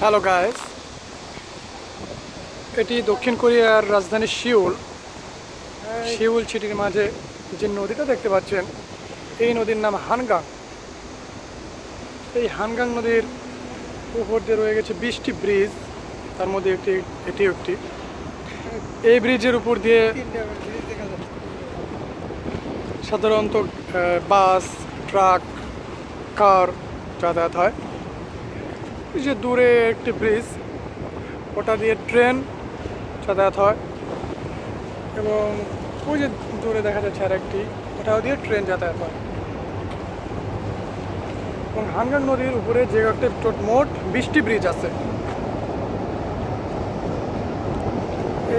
Hello guys এটি দক্ষিণ কোরিয়ার রাজধানী শিউল শিউল সিটির মাঝে যে নদীটা দেখতে পাচ্ছেন এই নদীর নাম হানগাং। এই হানগাং নদীর উপর দিয়ে রয়ে গেছে বৃষ্টি ব্রিজ। তার মধ্যে একটি এটি একটি। এই ব্রিজের উপর দিয়ে সাধারণত বাস, ট্রাক, কার যাতায়াত হয়। এই যে দূরে একটি ব্রিজ, ওটা দিয়ে ট্রেন যাতায়াত হয় এবং ওই যে দূরে দেখা যাচ্ছে আর একটি ওটাও দিয়ে ট্রেন যাতায়াত হয়। এবং হানগাং নদীর উপরে যে একটা মোট বিশটি ব্রিজ আছে।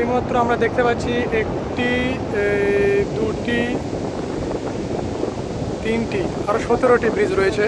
এইমাত্র আমরা দেখতে পাচ্ছি একটি দুটি তিনটি আরও সতেরোটি ব্রিজ রয়েছে।